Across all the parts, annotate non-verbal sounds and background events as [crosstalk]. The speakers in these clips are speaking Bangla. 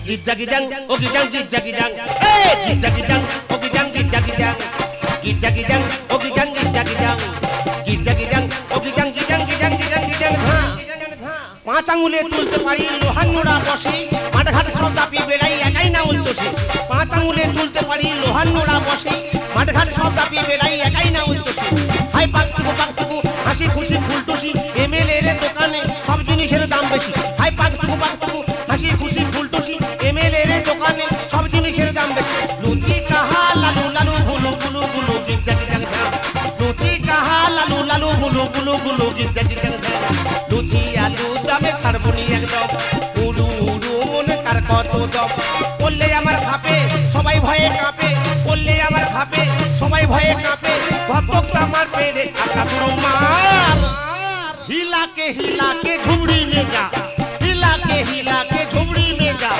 oh oh oh oh পাঁচ আঙুলে তুলতে পারি লোহার নোড়া বসে মাঠে ঘাটে সব দাপিয়ে বেড়াই একাই না উচ্চসে পাঁচ আঙুলে তুলতে পারি লোহার নোড়া বসে মাঠে ঘাটে সব দাপিয়ে বেড়াই একাই না উচ্চসে হাই পাকটুকু পাকটুকু হাসি খুশি ফুলটুসি এমএলএ দোকানে সব জিনিসের দাম বেশি হাই পাকটুকু পাকটুকু হাসি খুশি গুলো গুলো গুলো গির্জা লুচি আলু দামে ছাড়বনি একদম উড়ু উড়ু মনে কার কত দম বললে আমার ভাপে সবাই ভয়ে কাঁপে বললে আমার ভাপে সবাই ভয়ে কাঁপে ভক্তটা আমার পেরে আটা পুরো মার হিলাকে হিলাকে ঝুমড়ি নিয়ে যা হিলাকে হিলাকে ঝুমড়ি নিয়ে যা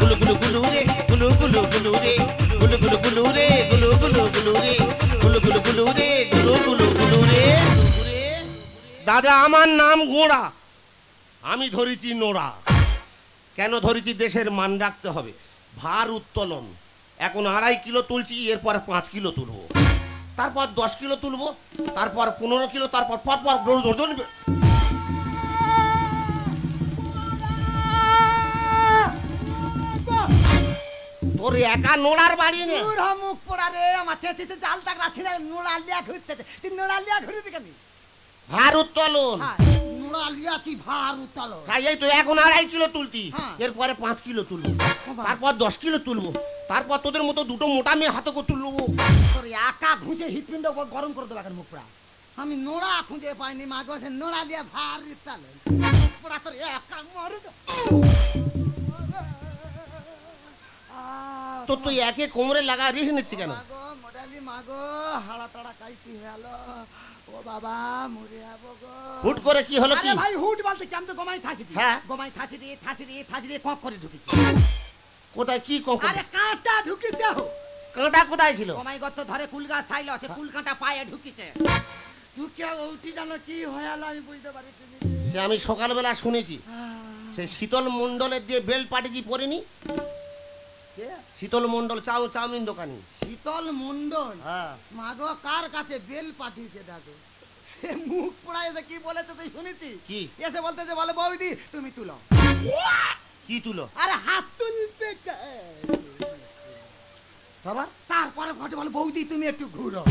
গুলু গুলু গুলু রে গুলু গুলু গুলু রে গুলো গুলু গুলু রে গুলু গুলু গুলু দাদা, আমার নাম গোড়া। আমি ধরেছি নোড়া। কেন ধরেছি? দেশের মান রাখতে হবে। ভার উত্তোলন। এখন আড়াই কিলো তুলছি, এরপর পাঁচ কিলো তুলবো। তারপর দশ কিলো তুলবো, তারপর পনেরো কিলো, তারপর পরপর ওজন তোর একা নোড়ার বাড়ি নে। মুখ পোড়া রে, আমার চেঁচিতে নোড়া লিয়া ঘুরতেছে। তুই নোড়া লিয়া ঘুরবি কেন? ভার উত্তোলন। হ্যাঁ এই তো এখন আড়াই কিলো তুলতি। হ্যাঁ। এরপরে পাঁচ কিলো তুলবো। তারপর দশ কিলো তুলবো। তারপর তোদের মতো দুটো মোটা মেয়ে হাতে করে তুলবো। তোর একা ঘুষে হৃৎপিণ্ড গরম করে দেবে মুখ পোড়া আমি নোড়া খুঁজে পাইনি মা গো নোড়া লিয়া ভার উতালো তোর একা মরে তো তুই একে কোমরে লাগা রিস নিচ্ছি কেন? মাগো মোডালি মাগো হাড়া টাড়া কাইতি গেল ও বাবা মরে যাব গো। হুট করে কি হলো কি? আরে ভাই হুট বলতে কি? আমি তো গমাই দি হ্যাঁ। গমাই থাসি দি থাসি দি থাসি দি কক করে ঢুকি কোথায়? কি কখন আরে কাঁটা ঢুকিতে হো কাঁটা কোথায় ছিল? গমাই গত ধরে কুল গাছ থাইল সে কুল কাঁটা পায়ে ঢুকিছে। ঢুকে উঠি জানো কি হয়াল আমি বুঝতে পারি সে আমি সকালবেলা শুনেছি। সে শীতল মন্ডলের দিয়ে বেল্ট পাঠিয়েছি পরিনি? কে? শীতল মন্ডল চাউ চাউমিন দোকানি। শীতল মন্ডল হ্যাঁ। মাগো কার কাছে বেল পাঠিয়েছে দেখো? সে মুখ পোড়া এসে কি বলেছে তুই শুনেছি? কি? এসে বলতে যে বলে বৌদি তুমি তুলো। কি তুলো? আরে হাত তুলতে তারপরে ঘটে বলে বৌদি তুমি একটু ঘুরো।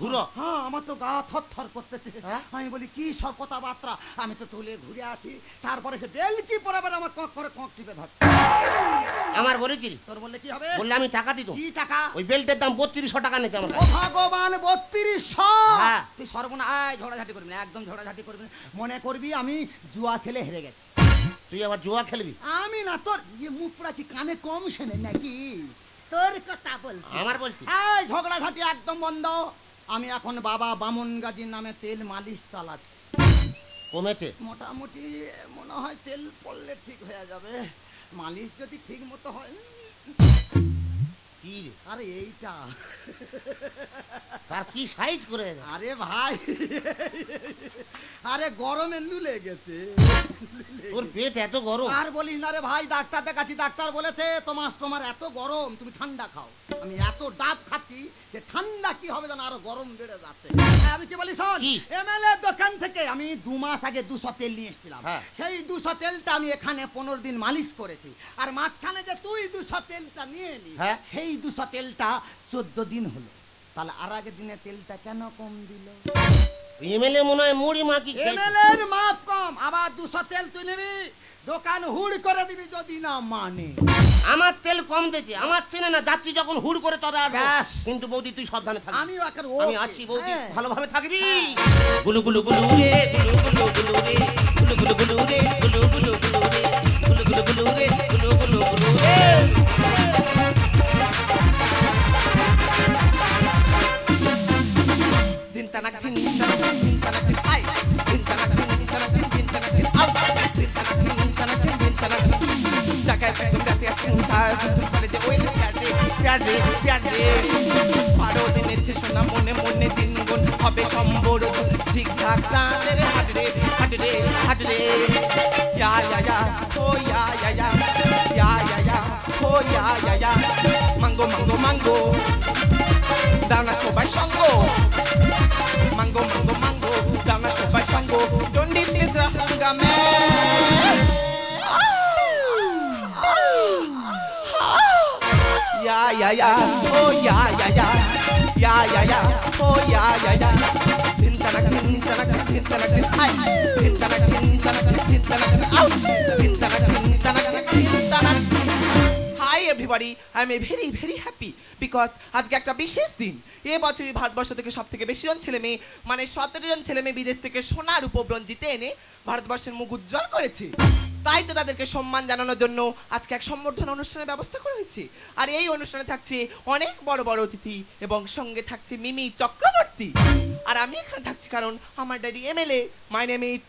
ঘুরো। হ্যাঁ আমার তো গা থর থর করতেছে। হ্যাঁ? আমি বলি কি সব কথাবার্তা? আমি তো তুলে ঘুরে আসি তারপরে সে আমার কক করে কক টিপে ধর আমার বলেছিলি? তোর বললে কি হবে? বললে আমি টাকা দিত। কি টাকা? ওই বেল্টের দাম বত্রিশশো টাকা নিয়েছে আমার ও ভগবান বত্রিশশো? হ্যাঁ। তুই ঝোড়াঝাটি করবি না একদম ঝোড়াঝাটি করবি না। মনে করবি আমি জুয়া খেলে হেরে গেছি। তুই আবার জুয়া খেলবি? আমি না তোর ইয়ে মুখ পোড়া কি কানে কম শোনে নাকি? তোর কথা বল আমার বলছি? এই ঝগড়াঝাটি একদম বন্ধ। আমি এখন বাবা বামন গাজীর নামে তেল মালিশ চালাচ্ছি। কমেছে? মোটামুটি মনে হয় তেল পড়লে ঠিক হয়ে যাবে। মালিশ যদি ঠিক মতো হয় কি রে? আরে এইটা। তার কি সাইজ করে আরে ভাই আরে গরমে লুলে গেছে। তোর পেট এত গরম। আর বলিস না রে ভাই ডাক্তার দেখাচ্ছি ডাক্তার বলেছে তোমার তোমার এত গরম তুমি ঠান্ডা খাও। আমি এত ডাব খাচ্ছি যে ঠান্ডা কি হবে জানো আরও গরম বেড়ে যাচ্ছে। হ্যাঁ, আমি কি বলি শোন এমএলএ দোকান থেকে আমি দু মাস আগে দুশো তেল নিয়ে এসেছিলাম। হ্যাঁ। সেই দুশো তেলটা আমি এখানে পনেরো দিন মালিশ করেছি। আর মাঝখানে যে তুই দুশো তেলটা নিয়ে এলি হ্যাঁ। সেই দুশো তেলটা চোদ্দ দিন হলো তাহলে আর আগের দিনে তেলটা কেন কম দিল এমএলএ মনে হয় মুড়ি মাখি। এমএলএর মাপ কম আবার দুশো তেল তুই নিবি দোকান হুড় করে দিবি যদি না মানে আমার তেল কম দিয়েছে আমার চেনে না যাচ্ছি যখন হুড় করে তবে আসব ব্যাস। কিন্তু বৌদি তুই সাবধানে থাকবি আমিও একের আমি আছি বৌদি হ্যাঁ। ভালোভাবে থাকবি হ্যাঁ। গুলু গুলু গুলু রে গুলু গুলু গুলু রে গুলু গুলু গুলু রে গুলু গুলু গুলু রে গুলু গুলু গুলু রে গুলু গুলু গুলু রে mango, down a shango. Mango, mango, mango, down a shango. Don't this is Yeah, yeah, yeah, oh yeah, yeah, yeah, yeah, yeah, yeah, oh yeah, yeah, yeah. Tintanak, tintanak, tintanak, ay, tintanak, tintanak, tintanak, ouch, tintanak, tintanak, tintanak. Tanak. Hi everybody, I'm a very very happy because আজকে একটা বিশেষ দিন। এ বছরই ভারতবর্ষ থেকে সব থেকে বেশি জন ছেলে মেয়ে মানে সতেরো জন ছেলে মেয়ে বিদেশ থেকে সোনার উপব্রণ জিতে এনে ভারতবর্ষের মুখ উজ্জ্বল করেছে। তাই তো তাদেরকে সম্মান জানানোর জন্য আজকে এক সম্বর্ধনা অনুষ্ঠানের ব্যবস্থা করা হয়েছে। আর এই অনুষ্ঠানে থাকছে অনেক বড় বড় অতিথি এবং সঙ্গে থাকছে মিমি চক্রবর্তী। আর আমি এখানে থাকছি কারণ আমার daddy MLA my name is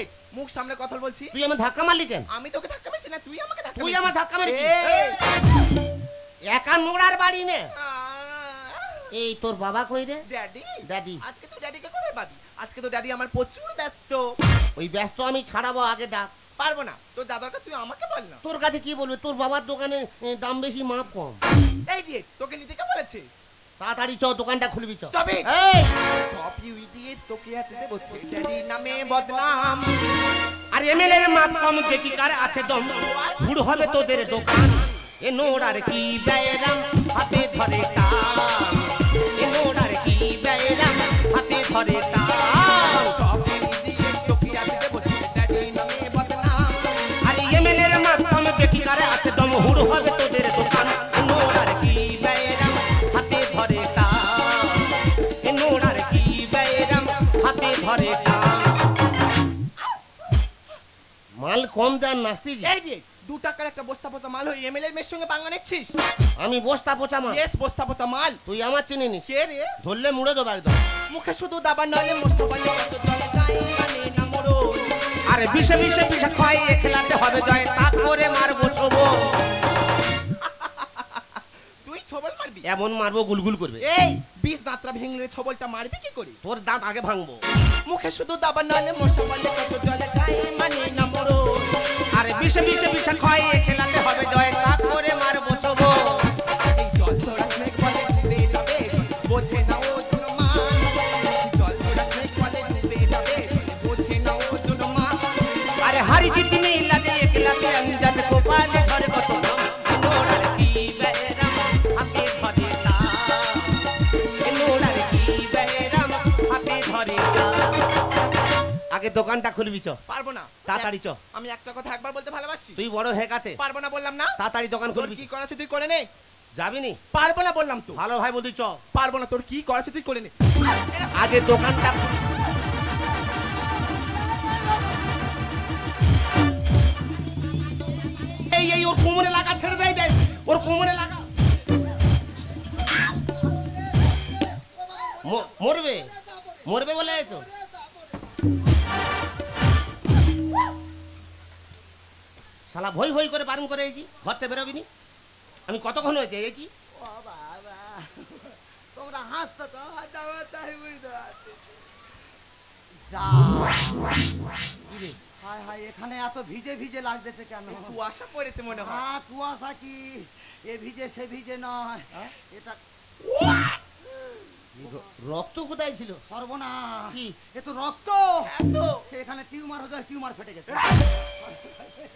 এই মুখ সামনে কথা বলছি। তুই আমার ধাক্কা মারলি কেন? আমি তোকে ধাক্কা মেরেছি না তুই আমাকে ধাক্কা তুই? আমার ধাক্কা একা নোড়ার বাড়ি নে। এই তোর বাবা কই রে? ড্যাডি। ড্যাডি। আজকে তুই ড্যাডিকে কোথায় পাবি? আজকে তো ড্যাডি আমার প্রচুর ব্যস্ত। ওই ব্যস্ত আমি ছাড়াবো আগে ডাক। পারব না। তোর দাদাটা তুই আমাকে বল না। তোর কাছে কি বলবে? তোর বাবার দোকানে দাম বেশি মাপ কম। এই তোকে নিতে কে বলেছে। তাড়াতাড়ি চ দোকানটা খুলবি চ। Stop it! এই! সব ইউ ইডিয়েট তোকে আছে দেবো ড্যাডি নামে বদনাম। আর এমএলএ এর মাপ কম যে কি কার আছে দম। ভুড় হবে তোদের দোকান। এ নোড়ার কি ব্যয়রাম হাতে ধরে টান এ নোড়ার কি ব্যয়রাম হাতে ধরে টান আর এমএলএ এর মাপ কম যে কি কার আছে দম। ভুড় হবে তোদের মাল কম দেন নাস্তি এই দিয়ে দু টাকার একটা বস্তা পচা মাল হয়ে এমএলএ মেয়ের সঙ্গে পাঙ্গা নিচ্ছিস? আমি বস্তা পচা মাল। ইয়েস বস্তা পচা মাল। তুই আমার চিনি নিস কে রে? ধরলে মুড়ে দেবো একদম। মুখে শুধু দাবা নলে মোস্ত বলে কত জলে গায়ে মানে না মরো আরে বিষে বিষে বিষে খাইয়ে খেলাতে হবে জয় তা করে মারবো ছবো। তুই ছবল মারবি? এমন মারবো গুলগুল করবে। এই বিষ দাঁতরা ভেঙলে ছবলটা মারবি কি করি? তোর দাঁত আগে ভাঙবো। মুখে শুধু দাবা নলে মশা বলে কত জলে খাই মানে না মরো। আরে বিষে বিষে বিষে খাই খেলাতে হবে জয় তা করে মারবো ছবো। এই জল তোরা দোকানটা খুলবি চ। পারব না। তাড়াতাড়ি চ। আমি একটা কথা একবার বলতে ভালোবাসি? তুই বড় হেকাতে পারব না বললাম না? তাড়াতাড়ি দোকান খুলবি। কি করাছে তুই করে নে। যাবি নি? পারব না বললাম তো। ভালো ভাই বলতি চ। পারব না তোর কি করাছে তুই করে নে। আগে দোকানটা এই এই ওর কোমরে লাগা ছেড়ে দেয় দেয় ওর কোমরে লাগা। মরবে? মরবে বলে তো শালা ভই ভই করে বারণ করে এসি ঘর থেকে বেরোবি নি আমি কতক্ষণ হয়েছে এসি তোমরা হাসতে তো যাওয়া বুঝতে পারছি। হায় হায় এখানে এত ভিজে ভিজে লাগতেছে কেন? কুয়াশা পড়েছে মনে হয়। হ্যাঁ কুয়াশা কি? এ ভিজে সে ভিজে নয়। হ্যাঁ? এটা রক্ত কোথায় ছিল? সর্বনাশ। কি? এ তো রক্ত। এখানে টিউমার টিউমার ফেটে গেছে।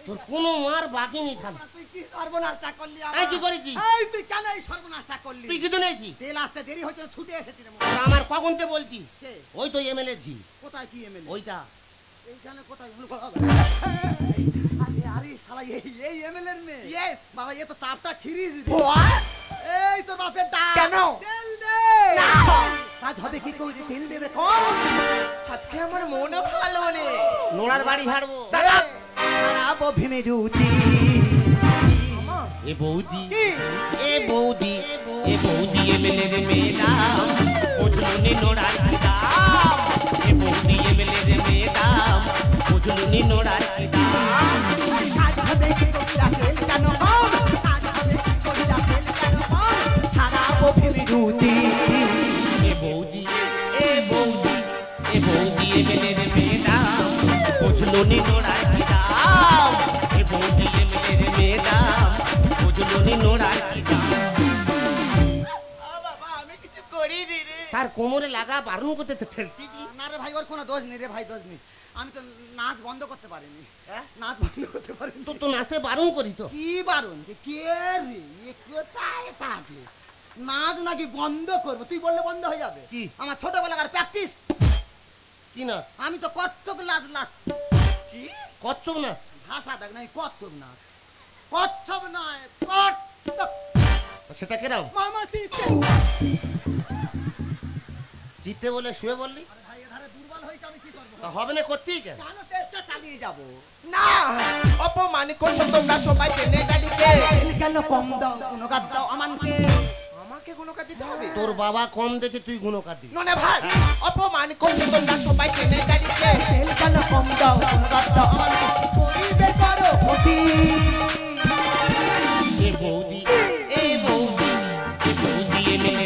তোর কোনো মার বাকি নেই তুই কি সর্বনাশটা করলি কি করেছি? এই তুই কেন এই সর্বনাশটা করলি? তুই কিছু নেছি তেল আসতে দেরি হয়েছে ছুটে এসেছি রে আর আমার কখন তে বলছি কে? ওই তো এমএলএ ঝি। কোথায় কি এমএলএ ওইটা। এইখানে কোথায় अरे साला ये ये एमएलएन में यस बाबा ये तो चापटा खीरी व्हाट ए तो बापे डा কেন তেল দে আজ হবে কি কই তেল দেবে কোন আজকে আমার মন ভালো নে নোড়ার বাড়ি হাড়বো সালা খারাপ অভিমে জুতি এ বৌদি এ বৌদি এ বৌদি এমএলএন মেলা ও জুনি নোড়ার দাম এ বৌদি এমএলএন মেলা ও জুনি নোড়ার দাম বুঝলুনি নোড়ার কি দাম এ বৌদি বুঝলুনি নোড়ার কি দাম? তার কোমরে লাগা বারণ করতে তো ঠেলতি। দি। না রে ভাই ওর কোনো দোষ নেই রে ভাই দোষ নেই। আমি তো নাচ বন্ধ করতে পারিনি। হ্যাঁ? নাচ বন্ধ করতে পারিনি। তো তো নাচতে বারণ করি তো। কি বারণ যে কে রে? এ কোথায় থাকে নাচ নাকি বন্ধ করব? তুই বললে বন্ধ হয়ে যাবে। কি? আমার ছোটবেলাকার প্র্যাকটিস কি না আমি তো কচ্ছপ নাচ নাচ কি? কচ্ছপ না? ভাষা দেখ নাই কচ্ছপ নাচ কচ্ছপ নয় সেটা কেরাম মামা চিতে জিততে বলে শুয়ে বললি হবে না করতেই কেন? কেন চেষ্টা চালিয়ে যাব? না! অপমান করছ তোমরা সবাই চেনে কেন কম দাও কোনো কাজ দাও আমানকে? আমাকে গুণকার দিতে হবে? তোর বাবা কম দেছে তুই গুণকার দিবি ননে ভাই অপমান করছ তোমরা সবাই চেনে তেল কেন কম দাও দাও আমানকে করিবে করো ক্ষতি। এ বৌদি এ বৌদি এ বৌদি এ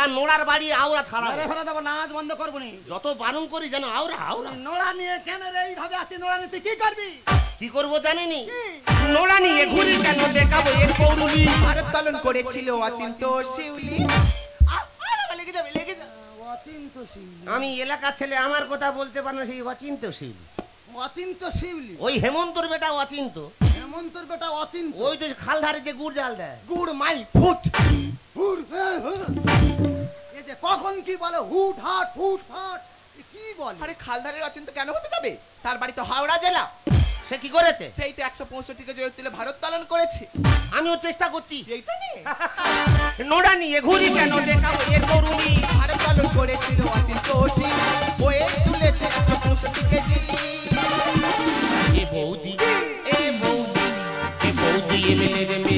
একা নোড়ার বাড়ি আওরা ছাড়া মেরে ফেলে দেবো নাচ বন্ধ করব নি যত বারণ করি যেন আওরা আওরা নোড়া নিয়ে কেন রে? এইভাবে আসছি নোড়া নিয়ে তুই কি করবি? কি করব জানিনি? কি? নোড়া নিয়ে ঘুরি কেন দেখাবো এর পৌরুলি ভারত পালন করেছিল অচিন্ত শিউলি। শিউলি। আমি এলাকার ছেলে আমার কথা বলতে পারে না সেই অচিন্ত শিল অচিন্ত শিউলি। ওই হেমন্তর বেটা অচিন্ত। হেমন্তর বেটা অচিন্ত। ওই তো খাল ধারে যে গুড় জাল দেয়। গুড় মাই ফুট। হুর, এ, যে কখন কি বলে হুট হাট হুট হাট কি বলে? আরে খালধারের অচিন্ত কেন হতে যাবে? তার বাড়ি তো হাওড়া জেলা। সে কি করেছে? সেই তো একশো পঁয়ষট্টিকে জয় তুলে ভারত পালন করেছে। আমিও চেষ্টা করছি। এইটা নিয়ে? নোড়া নিয়ে ঘুরি কেন? দেখাবো এর পৌরুলি ভারত পালন করেছিল অচিন্ত শিল বয়ে তুলেছে একশো পঁয়ষট্টি কেজি। এ বৌদি এ বৌদি এ বৌদি এ মেলে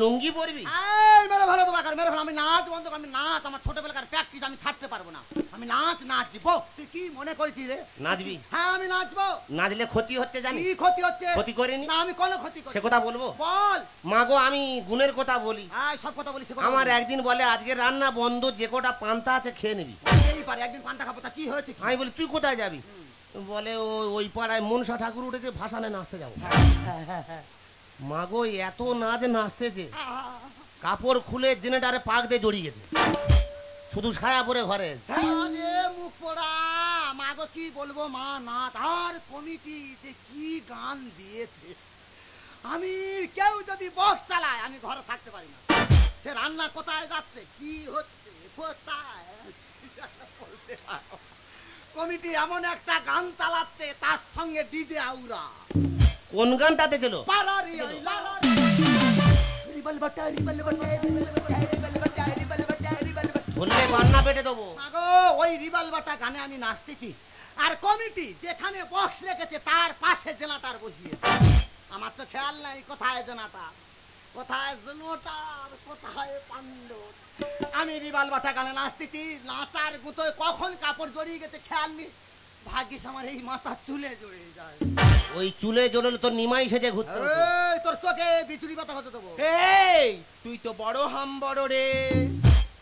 লুঙ্গি পরবি? এই মেরে ভালো তোমাকে মেরে ভালো আমি নাচ বন্ধ আমি নাচ। আমার ছোটবেলাকার প্র্যাকটিস আমি ছাড়তে পারব না। আমি নাচ নাচবো। তুই কি মনে করেছিস রে? নাচবি? হ্যাঁ আমি নাচবো। নাচলে ক্ষতি হচ্ছে জানি কি ক্ষতি হচ্ছে? ক্ষতি করিনি? না আমি কোনো ক্ষতি করি সে কথা বলব? বল। মাগো আমি গুণের কথা বলি। আয় সব কথা বলি সে কথা আমার একদিন বলে আজকে রান্না বন্ধ যে কটা পান্তা আছে খেয়ে নিবি। এই পারে একদিন পান্তা খাব তা কি হয়েছে? আমি বলি তুই কোথায় যাবি? বলে ওই পাড়ায় মনসা ঠাকুর উঠেছে ভাসানে নাচতে যাব। মাগো এত নাচ নাচতেছে। কাপড় খুলে জেনেটারে পাক দিয়ে জড়িয়ে গেছে। শুধু ছায়া পরে ঘরে। আরে মুখ পোড়া, মাগো, কি বলব মা না তার কমিটি যে কি গান দিয়েছে? আমি কেউ যদি বক্স চালায়, আমি ঘরে থাকতে পারি না। সে রান্না কোথায় যাচ্ছে? কি হচ্ছে? কোথায়। কমিটি এমন একটা গান চালাচ্ছে, তার সঙ্গে ডিজে আউরা। কোন গানটাতে ছিল। ধরলে বান্না পেটে দেবো। ওই গানে আমি নাচতেছি। আর কমিটি যেখানে বক্স রেখেছে তার পাশে বসিয়েছে আমার তো খেয়াল নাই কোথায় জেনাটা কোথায় জেনোটার কোথায় পাণ্ডব। আমি রিবাল বাটা গানে নাচতেছি নাচার গুঁতোয় কখন কাপড় জড়িয়ে গেছে খেয়াল নেই। ভাগ্যিস আমার এই মাথা চুলে জড়িয়ে যায়। ওই চুলে জ্বললে তো নিমাই সেজে ঘুরতে এই, তোর চোখে বিচুরি পাতা হতে দেবো। এই তুই তো বড় হাম বড় রে।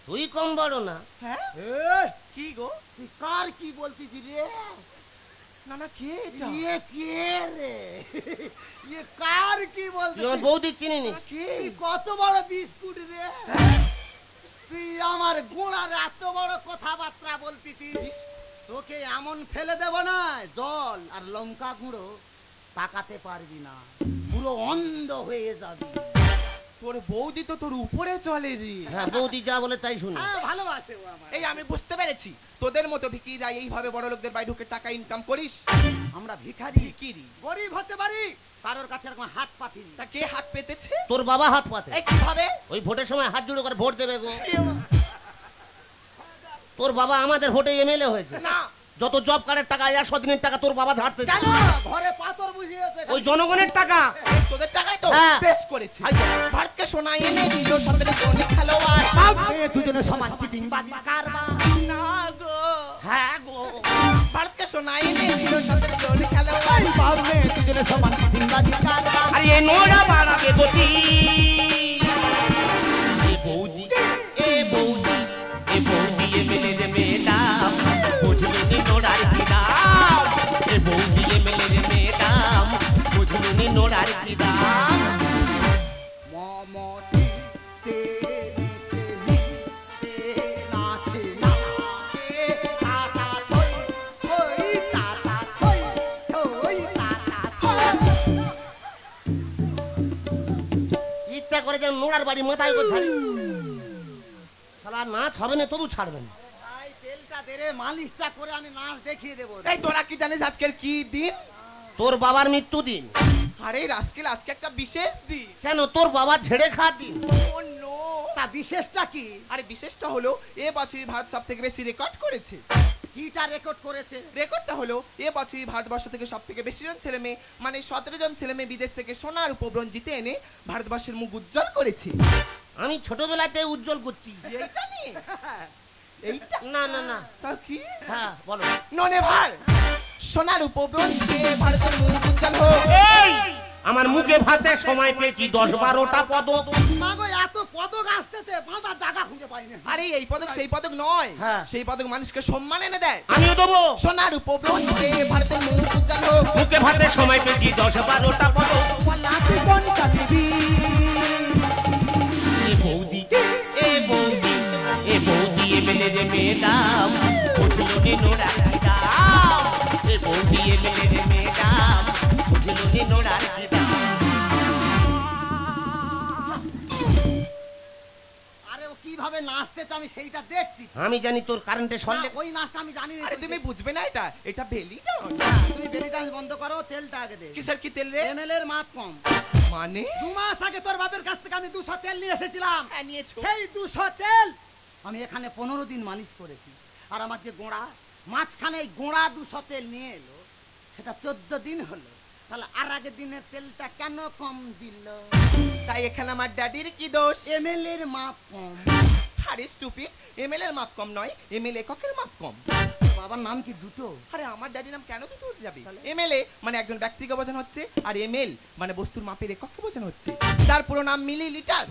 তুই কম বড় না। হ্যাঁ? কি গো? তুই কার কি বলছিস রে? না না কে এটা? ইয়ে কে রে? ইয়ে কার কি বলতে তুই বৌদি চিনি নিস কে? তুই কত বড় বিস্কুট রে? তুই আমার গোড়ার এত বড় কথাবার্তা বলতিস তোকে এমন ফেলে দেব না জল আর লঙ্কা গুঁড়ো তাকাতে পারবি না পুরো অন্ধ হয়ে যাবি। তোর বৌদি তো তোর উপরে চলে রে। হ্যাঁ বৌদি যা বলে তাই শুনি। হ্যাঁ ভালোবাসে ও আমার এই আমি বুঝতে পেরেছি। তোদের মতো ভিকিরা এইভাবে বড় লোকদের বাড়ি ঢুকে টাকা ইনকাম করিস। আমরা ভিখারি। ভিকিরি। গরিব হতে পারি কারোর কাছে এরকম হাত পাতিনি। তা কে হাত পেতেছে? তোর বাবা হাত পাতে। কীভাবে? ওই ভোটের সময় হাত জুড়ে করে ভোট দেবে গো। তোর বাবা আমাদের ভোটে এমএলএ হয়েছে। না। যত জব কার্ডের টাকা একশো দিনের টাকা তোর বাবা ঝাড়তে কেন? ঘরে পাথর বুঝিয়েছে ওই জনগণের টাকা। তোদের টাকাই তো হ্যাঁ। বেশ করেছে। আচ্ছা। ভারতকে সোনা এনে দিল সতেরো খেলোয়াড়। দুজনে সমান চিটিং বাজি। কারবার। না গো। হ্যাঁ গো। ভারতকে সোনা এনে দিল সতেরো খেলোয়াড়। দুজনে সমান চিটিং বাজি। কারবার আরে নোড়া বাড়াবে গতি। নোড়ার বাড়ি মাথায় করে ছাড়ি শালা নাচ হবে না তবু ছাড়বেন। ভাই তেলটা দেরে মালিশটা করে আমি নাচ দেখিয়ে দেবো। এই তোরা কি জানিস আজকের কি দিন? তোর বাবার মৃত্যু দিন। আরে রাস্কেল আজকে একটা বিশেষ দিন। কেন? তোর বাবা ছেড়ে খা দিন। ও নো তা বিশেষটা কি? আরে বিশেষটা হলো এ বছরই ভারত সব থেকে বেশি রেকর্ড করেছে। কিটা রেকর্ড করেছে? রেকর্ডটা হলো এ বছরই ভারতবর্ষ থেকে সব থেকে বেশি জন ছেলে মেয়ে মানে সতেরো জন ছেলে মেয়ে বিদেশ থেকে সোনার উপব্রণ জিতে এনে ভারতবর্ষের মুখ উজ্জ্বল করেছে। আমি ছোটবেলাতে উজ্জ্বল করছি। এইটা নিয়ে? [laughs] এইটা? না না না। তা কি? হ্যাঁ বলো। ননে ভার! সোনার উপব্রণ জিতে ভারতের মুখ উজ্জ্বল হোক। আমার মুখে ভাতে সময় পেয়েছি দশ বারোটা পদক এত পদক আসতেছে বাঁধার জায়গা খুঁজে পাইনি। আরে এই পদক সেই পদক নয়। হ্যাঁ। সেই পদক মানুষকে সম্মান এনে দেয়। আমিও দেবো। সোনার উপব্রণ ভারতের মুখ ভাতে সময় পেয়েছি দশ বারোটা পদ। নাতি কোন কাটিবি এ বৌদি এ বৌদি এ বৌদি এ মেলে রে দাম এ বৌদি এ রে দাম কীভাবে নাচতেছে আমি সেইটা দেখছি। আমি জানি তোর কারেন্টে সরলে ওই নাচটা আমি জানি না তুমি বুঝবে না এটা? এটা ভেলি তুমি বেলি ডান্স বন্ধ করো তেলটা আগে দে। কিসের কি তেল রে? এমএল এর মাপ কম। মানে? দু মাস আগে তোর বাপের কাছ থেকে আমি দুশো তেল নিয়ে এসেছিলাম। হ্যাঁ নিয়েছো। সেই দুশো তেল আমি এখানে পনেরো দিন মালিশ করেছি। আর আমার যে গোড়া মাঝখানে এই গোড়া দুশো তেল নিয়ে এলো সেটা চোদ্দ দিন হলো। তাহলে আর আগের দিনের তেলটা কেন কম দিল? তাই এখানে আমার ড্যাডির কি দোষ? এমএল এর মাপ কম। আরে স্টুপিড এমএল এর মাপ কম নয় এমএল এককের মাপ কম। বাবার নাম কি দুটো? আরে আমার ড্যাডির নাম কেন দুটো যাবে? এমএলএ মানে একজন ব্যক্তিকে বোঝানো হচ্ছে আর এমএল মানে বস্তুর মাপের এককে বোঝানো হচ্ছে। তার পুরো নাম মিলি লিটার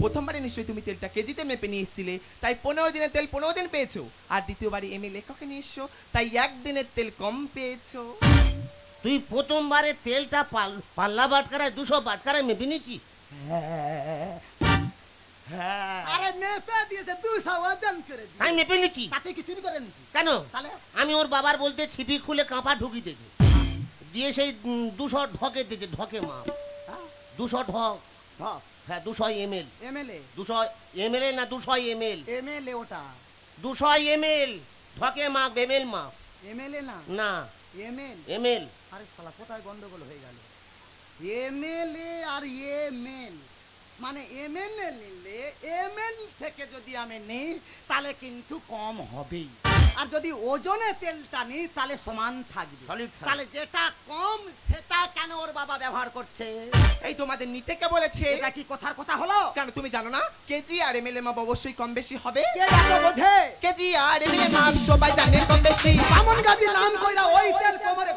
প্রথমবারে নিশ্চয়ই তুমি তেলটা কেজিতে মেপে নিয়ে এসেছিলে তাই পনেরো দিনের তেল পনেরো দিন পেয়েছ। আর দ্বিতীয়বারে এমএল এককে নিয়ে এসছো তাই একদিনের তেল কম পেয়েছ। তুই প্রথমবারে তেলটা পাল্লা বাটকারায় দুশো বাটকারায় মেপে নিচ্ছি আরে মেপে দিয়েছে দুশো ওজন করে দিয়ে আমি মেপে নিচ্ছি তাতে কি চুরি করে কেন? তাহলে? আমি ওর বাবার বলতে ছিপি খুলে কাঁপা ঢুকি দিয়েছি। দিয়ে সেই দুশো ঢকে দিয়েছে ঢকে মাপ দুশো ঢক হ্যাঁ দুশো এমএল এমএলএ দুশো এমএল না দুশো এমএল এমএলএ ওটা। দুশো এমএল ঢকে মাপ এমএল মাপ এমএলএ না? না। এমএল এমএল আরে শালা কোথায় গন্ডগোল হয়ে গেল? এমএলএ আর এমএল মানে এমএলএ নিলে এমএল থেকে যদি আমি নিই তাহলে কিন্তু কম হবেই। আর যদি ওজনে তেলটা নিই তাহলে সমান থাকবে। তাহলে যেটা কম সেটা কেন ওর বাবা ব্যবহার করছে? এই তোমাদের নিতে কে বলেছে। এটা কি কথার কথা হলো? কেন তুমি জানো না? কেজি আর এমএল এর মাপ অবশ্যই কম বেশি হবে। কে এত বোঝে? কেজি আর এমএল এর মাপ সবাই জানে কম বেশি। বামন গাজী নাম কইরা ওই তেল কোমরে।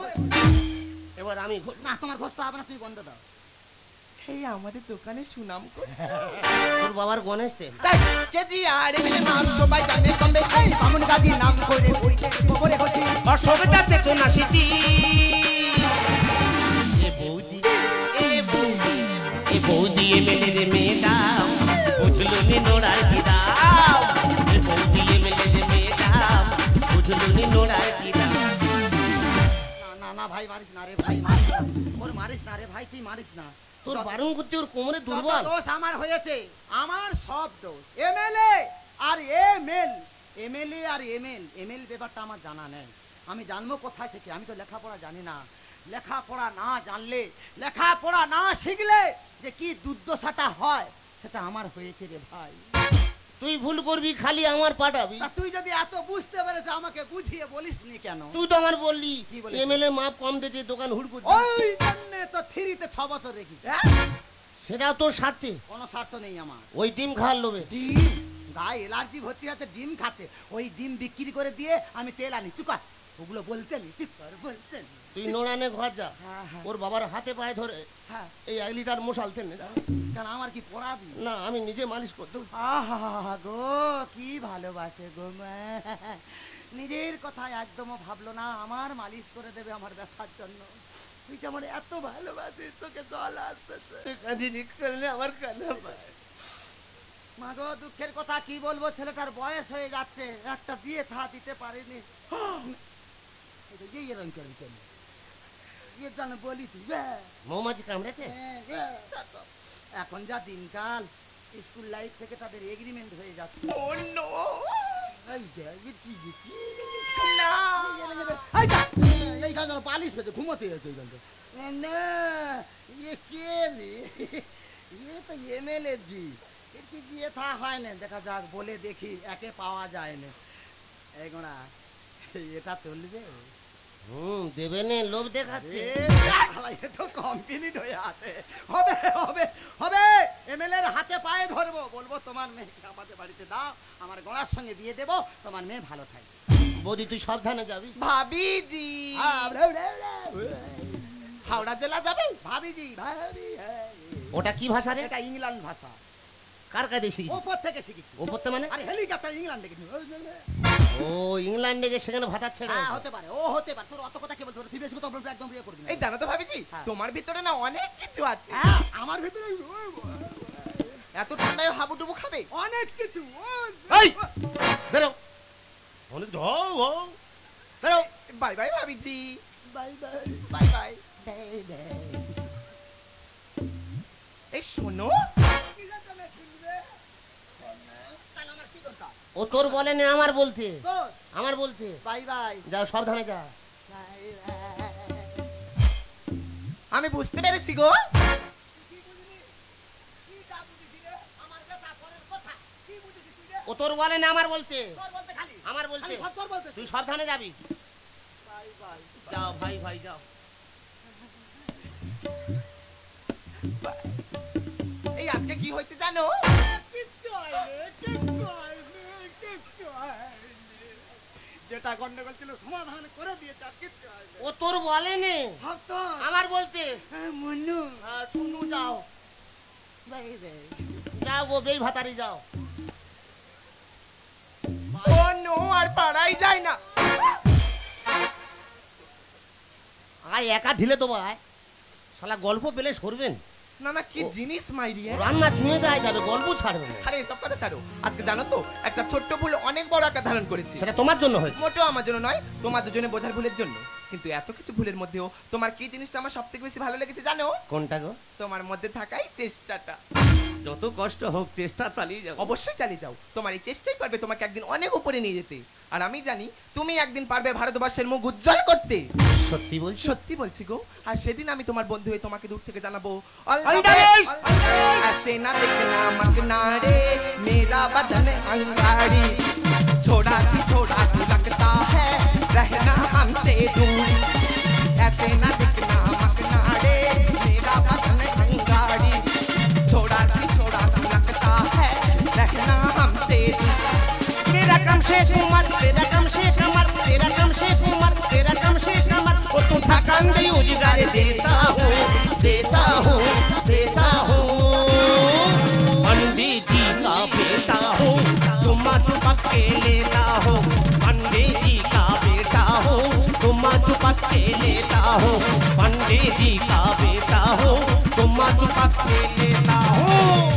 এবার আমি না তোমার ঘোষটা হবে না তুমি বন্ধ দাও। এই আমাদের দোকানে সুনাম করছে। তোর বাবার গণেশ তেল। কেজি আর এর মাপ সবাই জানে কম বেশি। বামন নাম করে তেল কোমরে ভরে। অসুবিধা চেতনা সিটি এ বৌদি এ বৌদি এ বৌদি এ মেলে রে মেডাম বুঝলো নি নোড়ার কি এ বৌদি এ মেলে রে মেডাম বুঝলো নি নোড়ার কি না না না ভাই মারিস না রে ভাই মারিস না। ওর মারিস না রে ভাই তুই মারিস না। তোর বারণ করতে ওর কোমরে দুর্বল। দোষ আমার হয়েছে। আমার সব দোষ। এমএলএ আর এমএল। এমএলএ আর এমএল। এমএল ব্যাপারটা আমার জানা নেই। আমি জানব কোথায় থেকে? আমি তো লেখাপড়া জানি না। লেখাপড়া না জানলে লেখাপড়া না শিখলে যে কি দুর্দশাটা হয় সেটা আমার হয়েছে রে ভাই। তুই ভুল করবি খালি আমার পাঠাবি। তুই যদি এত বুঝতে পারিস আমাকে বুঝিয়ে বলিস নি কেন? তুই তো আমার বললি এমএলএ মাপ কম দিতে দোকান হুড় করছে। ওই জন্য তো থ্রিতে ছ বছর রেখি সেটা তোর স্বার্থে। কোনো স্বার্থ নেই আমার। ওই ডিম খাওয়ার লোভে। ডিম? গায়ে এলার্জি ভর্তি আছে ডিম খাতে ওই ডিম বিক্রি করে দিয়ে আমি তেল আনি। তুই কর। ওগুলো বলতে নি চুপ কর তুই নোড়ানে ঘর যা হ্যাঁ হ্যাঁ। ওর বাবার হাতে পায়ে ধরে হ্যাঁ। এই এক লিটার মশাল তেনে কেন আমার কি পড়াবি না আমি নিজে মালিশ করতে আহা গো কি ভালোবাসে গো মা। নিজের কথা একদমও ভাবলো না আমার মালিশ করে দেবে আমার ব্যথার জন্য। তুই কেমন এত ভালোবাসিস তোকে জল আসতেছে করলে আমার কান্না পায়। মা গো দুঃখের কথা কি বলব? ছেলেটার বয়স হয়ে যাচ্ছে একটা বিয়ে থা দিতে পারিনি। মৌমাছি কামড়েছে? হ্যাঁ, হ্যাঁ। এখন যা দিনকাল স্কুল লাইফ থেকে তাদের এগ্রিমেন্ট হয়ে যাচ্ছে। বালিশ পেতে ঘুমোতে আছে না, ইয়ে কে? ইয়ে তো এমএলএ জি। এর কি বিয়ে থা হয় না? দেখা যাক বলে দেখি একে পাওয়া যায় না। এই গোড়া এটা চলবে? হুম দেবে লোভ দেখাচ্ছে। এ তো কমপ্লিট হয়ে আছে। হবে হবে হবে। এমএলএ হাতে পায়ে ধরবো বলব তোমার মেয়েকে আমাদের বাড়িতে দাও আমার গোড়ার সঙ্গে বিয়ে দেবো তোমার মেয়ে ভালো থাকবে। বৌদি তুই সাবধানে যাবি। ভাবিজি। হাওড়া জেলা যাবে? ভাবিজি ভাবি ওটা কি ভাষা রে? এটা ইংল্যান্ড ভাষা। কার কাছে শিখি ওপর থেকে শিখেছি। ওপরতে মানে? আরে হেলিকপ্টার ইংল্যান্ডে গেছি ও ইংল্যান্ডে গিয়ে সেখানে ভাতা ছেড়ে হ্যাঁ হতে পারে। ও হতে পারে। তোর অত কথা কি বলতো তুই বেশি কথা বলতে একদম বিয়ে করবি এই জানো তো ভাবিজি হ্যাঁ। তোমার ভিতরে না অনেক কিছু আছে। হ্যাঁ আমার ভিতরে এত ঠান্ডায় হাবুডুবু খাবে? অনেক কিছু এই বেরো। অনেক ঢৌ ও। বেরো। Bye bye ভাবিজি। Bye bye. Bye bye. Bye bye. এই শোনো ও তোর বলে নে আমার বলতে। আমার বলতে। Bye bye. যা সাবধানে যা। আমি বুঝতে পেরেছি গো। ও তোর বলে না আমার বলতে। আমার বলতে। তুই সাবধানে যাবি। Bye bye. যাও ভাই ভাই যাও। এই আজকে কি হয়েছে জানো? হয়নি কিচ্ছু হয়নি কিচ্ছু হয়নি। যেটা গন্ডগোল ছিল সমাধান করে দিয়েছে আর কিচ্ছু ও তোর বলে নে ভক্ত আমার বলতে। মনু হ্যাঁ, শুনু যাও। যাও ও বেই ভাতারি যাও। ও নো আর পাড়াই যায় না। আয় একা ঢিলে তো ভাই শালা গল্প পেলে সরবেন। না না কি জিনিস মাইরি হ্যাঁ? রান্না ছুঁয়ে যায় যাবে গল্প ছাড়বে না আরে এসব কথা ছাড়ো। আজকে জানো তো একটা ছোট্ট ভুল অনেক বড় আকার ধারণ করেছি। সেটা তোমার জন্য হয়েছে। মোটেও আমার জন্য নয় তোমার দুজনে বোঝার ভুলের জন্য। কিন্তু এত কিছু ভুলের মধ্যেও তোমার কি জিনিসটা আমার সব থেকে বেশি ভালো লেগেছে জানো কোনটা গো তোমার মধ্যে থাকাই চেষ্টাটা যত কষ্ট হোক চেষ্টা চালিয়ে যাও অবশ্যই চালিয়ে যাও তোমার এই চেষ্টাই পারবে তোমাকে একদিন অনেক উপরে নিয়ে যেতে আর আমি জানি তুমি একদিন পারবে ভারতবর্ষের মুখ উজ্জ্বল করতে সত্যি বলছো সত্যি বলছি গো আর সেদিন আমি তোমার বন্ধু হয়ে তোমাকে দূর থেকে জানাবো All the best! ऐसे ना देखना मकना रे मेरा बदन अंगारी छोड़ा सी छोड़ा सी लगता है रहना हमसे दूर देता हूँ देता हूँ देता के लेता हो पंडित जी का बेटा हो चुम्मा चुपक के लेता हूँ।